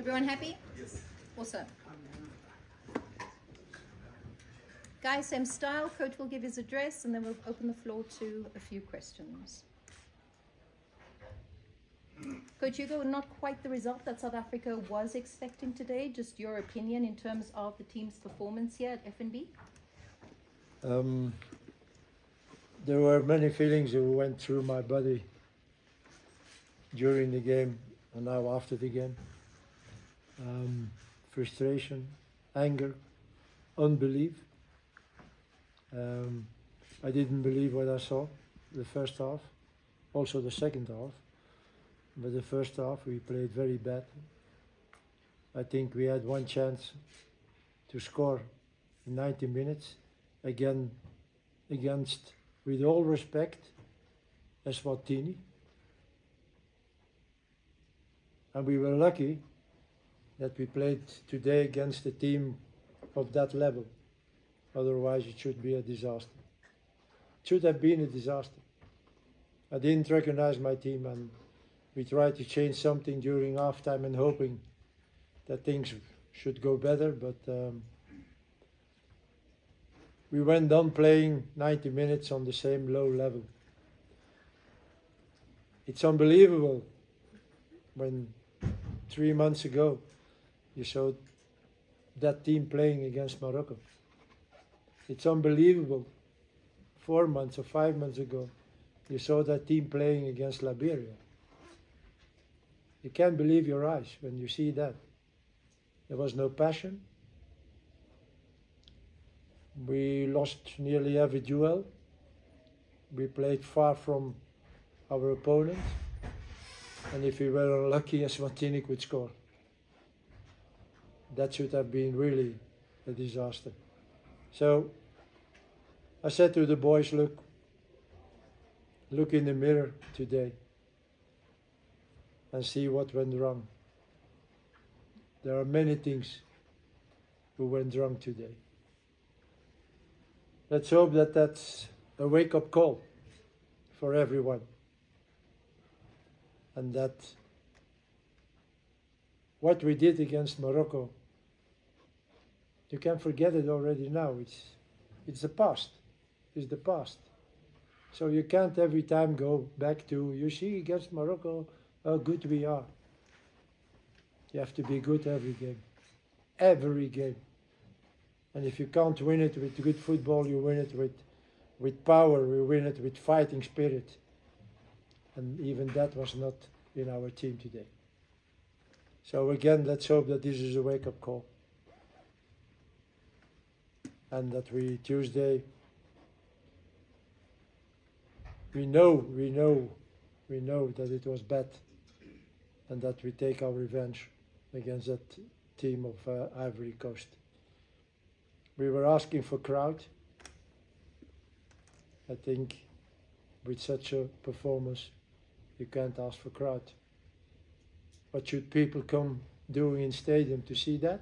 Everyone happy? Yes. Awesome. Guys, same style. Coach will give his address and then we'll open the floor to a few questions. Coach Hugo, not quite the result that South Africa was expecting today. Just your opinion in terms of the team's performance here at FNB? Um, there were many feelings that went through my body during the game and now after the game. Um, frustration, anger, unbelief. Um, I didn't believe what I saw the first half, also the second half. But the first half we played very bad. I think we had one chance to score in 90 minutes again against, with all respect, Eswatini. And we were lucky that we played today against a team of that level. Otherwise, it should be a disaster. It should have been a disaster. I didn't recognize my team, and we tried to change something during halftime and hoping that things should go better. But um, we went on playing 90 minutes on the same low level. It's unbelievable when three months ago you showed that team playing against Morocco. It's unbelievable. Four months or five months ago, you saw that team playing against Liberia. You can't believe your eyes when you see that. There was no passion. We lost nearly every duel. We played far from our opponent. And if we were unlucky, Eswatini would score. That should have been really a disaster. So I said to the boys, look, look in the mirror today and see what went wrong. There are many things who went wrong today. Let's hope that that's a wake up call for everyone. And that what we did against Morocco, you can forget it already now. It's, it's the past. It's the past. So you can't every time go back to, you see, against Morocco, how good we are. You have to be good every game. Every game. And if you can't win it with good football, you win it with, with power, you win it with fighting spirit. And even that was not in our team today. So again, let's hope that this is a wake-up call. And that we Tuesday, we know, we know, we know that it was bad and that we take our revenge against that team of uh, Ivory Coast. We were asking for crowd. I think with such a performance, you can't ask for crowd. What should people come doing in stadium to see that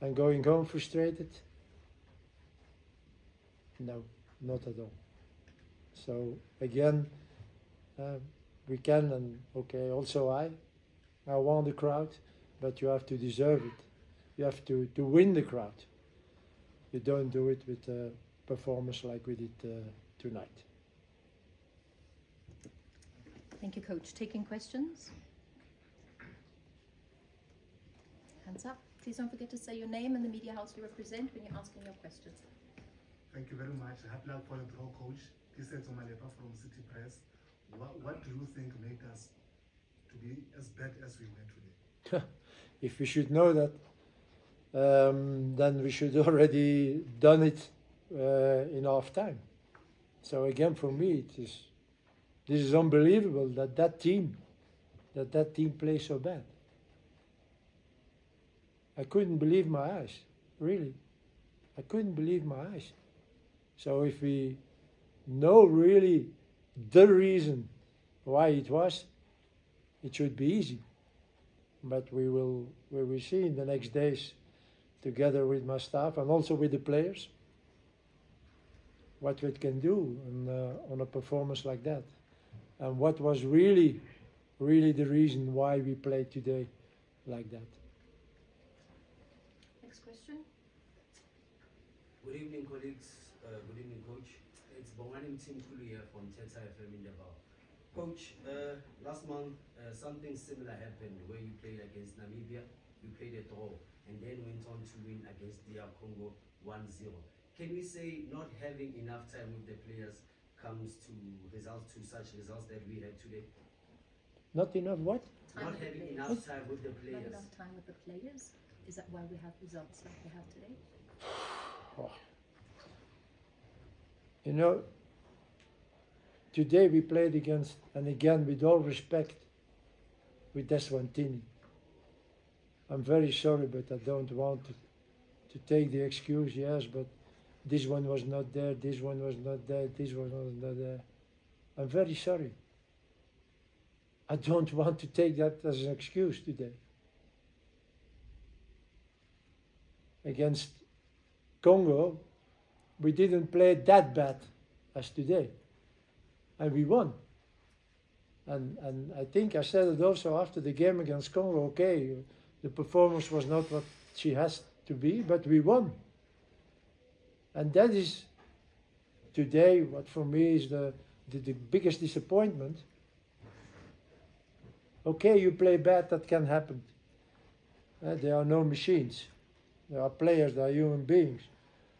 and going home frustrated? No, not at all. So again, uh, we can and okay, also I, I want the crowd, but you have to deserve it. You have to, to win the crowd. You don't do it with a performance like we did uh, tonight. Thank you, Coach. Taking questions? Hands up. Please don't forget to say your name and the media house you represent when you're asking your question. Thank you very much. The draw, coach. This is Omalepa from City Press. What, what do you think made us to be as bad as we were today? if we should know that, um, then we should already done it uh, in half time. So again, for me, it is this is unbelievable that that team, that that team plays so bad. I couldn't believe my eyes, really. I couldn't believe my eyes. So if we know really the reason why it was, it should be easy. But we will we will see in the next days, together with my staff and also with the players, what we can do on, uh, on a performance like that, and what was really, really the reason why we played today like that. Next question. Good evening, colleagues. Uh, good evening, coach. It's Bongani Mtimkulu here from Teta FM in Davao. Coach, uh, last month uh, something similar happened where you played against Namibia, you played a draw, and then went on to win against DR Congo 1-0. Can we say not having enough time with the players comes to results to such results that we had today? Not enough what? Time not having players. enough time with the players. Not enough time with the players. Is that why we have results like we have today? You know, today we played against, and again with all respect, with Deswantini. I'm very sorry, but I don't want to, to take the excuse, yes, but this one was not there, this one was not there, this one was not there. I'm very sorry. I don't want to take that as an excuse today. Against Congo, we didn't play that bad as today. And we won. And, and I think I said it also after the game against Congo okay, the performance was not what she has to be, but we won. And that is today what for me is the, the, the biggest disappointment. Okay, you play bad, that can happen. Uh, there are no machines. There are players, there are human beings.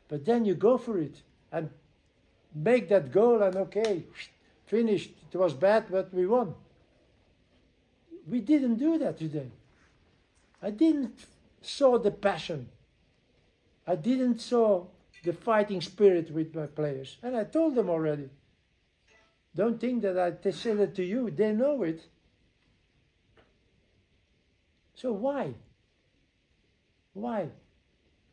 But then you go for it and make that goal and okay, finished. It was bad, but we won. We didn't do that today. I didn't saw the passion. I didn't saw the fighting spirit with my players. And I told them already. Don't think that I said it to you. They know it. So why? Why?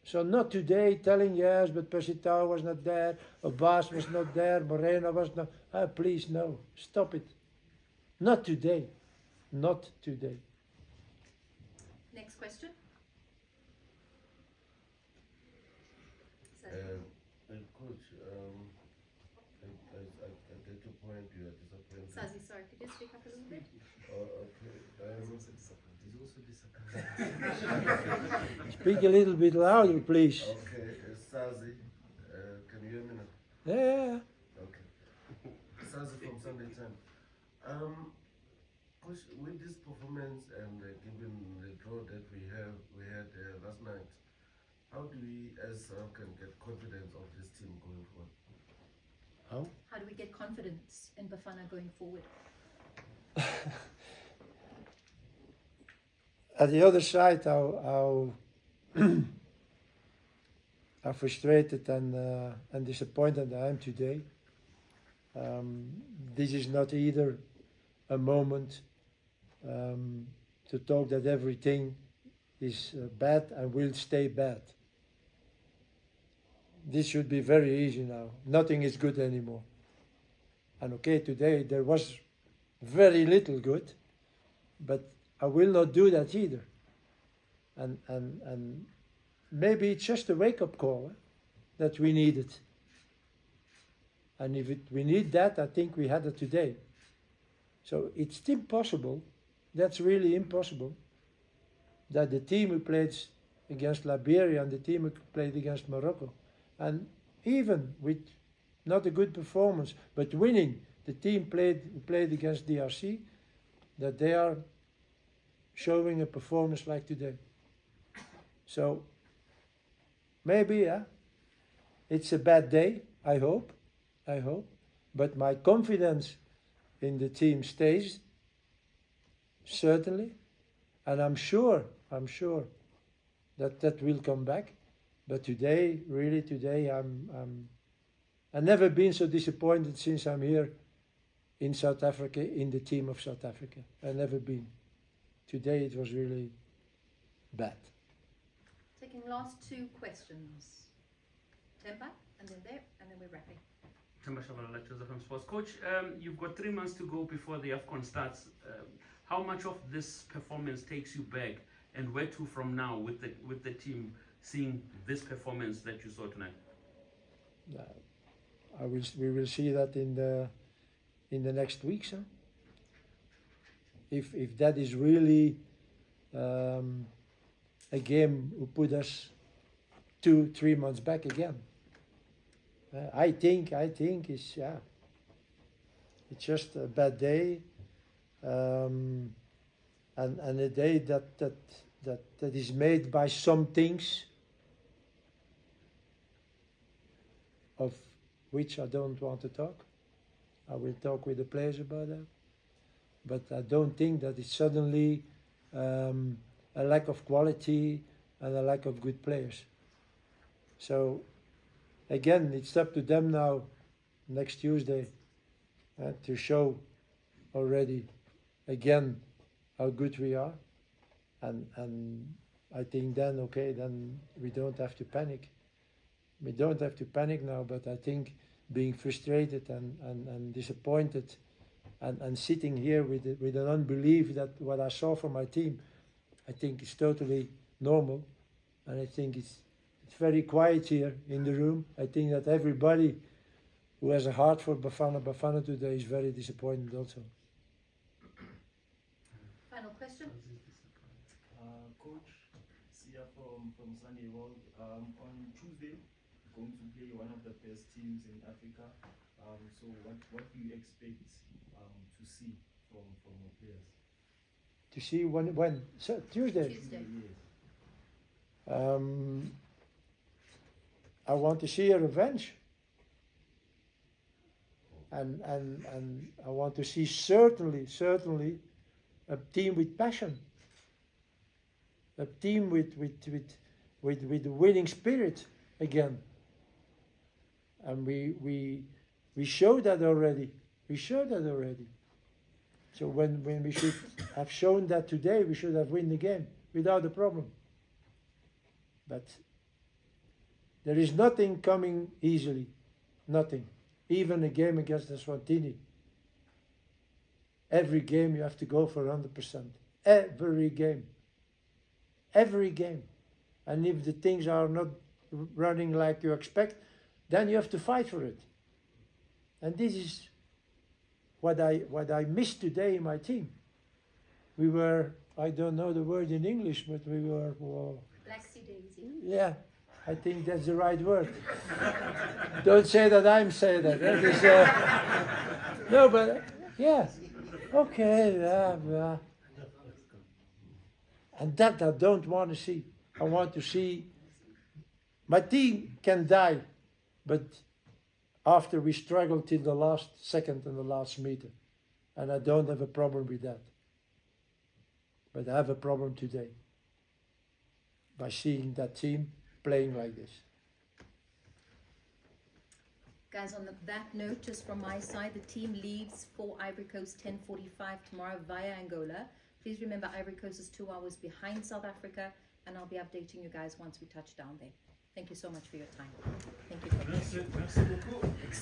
So not today telling yes, but Percy Tau was not there, Abbas was not there, Morena was not. Ah, please no, stop it. Not today. Not today. Next question. Uh, coach, um, I, I, I, I get your point. You are disappointed. Sazi, sorry, could you speak up a little bit? Uh, okay. He's Um, also disappointed. He's also disappointed. Speak a little bit louder, please. okay. Uh, Sazi, uh, can you hear me now? Yeah. Okay. Sazi from Sunday Time. Um, with this performance and uh, given the draw that we have, we had uh, last night, how do we, as South African, get confidence of this team going forward? How? How do we get confidence in Bafana going forward? At the other side, how how, how frustrated and uh, and disappointed I am today. Um, this is not either a moment um, to talk that everything is uh, bad and will stay bad. This should be very easy now. Nothing is good anymore. And okay, today there was very little good, but I will not do that either. And and and maybe it's just a wake up call eh, that we needed. And if it, we need that, I think we had it today. So it's impossible, that's really impossible, that the team who played against Liberia and the team who played against Morocco, and even with not a good performance, but winning, the team played played against DRC, that they are showing a performance like today. So maybe yeah, it's a bad day. I hope, I hope, but my confidence in the team stays certainly, and I'm sure, I'm sure that that will come back. But today, really today, I'm I'm I've never been so disappointed since I'm here in South Africa in the team of South Africa. I've never been. Today it was really bad. Taking last two questions. Themba, and then there, and then we're wrapping. Themba Shabalala, Joseph from Sports. Coach, um, you've got three months to go before the AFCON starts. Um, how much of this performance takes you back and where to from now with the, with the team seeing this performance that you saw tonight? Uh, I will, we will see that in the in the next weeks. Huh? If if that is really um, a game who put us two, three months back again. Uh, I think, I think it's yeah. It's just a bad day, um, and and a day that that that that is made by some things of which I don't want to talk. I will talk with the players about that, but I don't think that it's suddenly um, a lack of quality and a lack of good players. So again, it's up to them now next Tuesday uh, to show already again how good we are. And, and I think then, okay, then we don't have to panic. We don't have to panic now, but I think being frustrated and, and, and disappointed and, and sitting here with, with an unbelief that what I saw from my team, I think is totally normal. And I think it's, it's very quiet here in the room. I think that everybody who has a heart for Bafana Bafana today is very disappointed also. Final question. Uh, Coach Sia from, from Sunday World. Um, on Tuesday, going to play one of the best teams in Africa. Um, so what, what do you expect um, to see from, from your players? To see when, when so Tuesday. Tuesday. Yes. Um, I want to see a revenge. And, and, and I want to see certainly, certainly a team with passion. A team with, with, with, with, with winning spirit again. And we, we, we showed that already. We showed that already. So when, when we should have shown that today, we should have won the game without a problem. But there is nothing coming easily. Nothing. Even a game against the Swantini. Every game you have to go for 100%. Every game. Every game. And if the things are not running like you expect, then you have to fight for it. And this is what I what I missed today in my team. We were I don't know the word in English, but we were well, Lackadaisy. yeah, I think that's the right word. Don't say that I'm saying that. That is, uh, no, but yeah, okay, yeah, yeah. And that I don't want to see. I want to see my team can die, but after we struggle till the last second and the last meter, and I don't have a problem with that. But I have a problem today by seeing that team playing like this. Guys, on that note, just from my side, the team leaves for Ivory Coast 10:45 tomorrow via Angola. Please remember, Ivory Coast is two hours behind South Africa, and I'll be updating you guys once we touch down there. Thank you so much for your time. Thank you.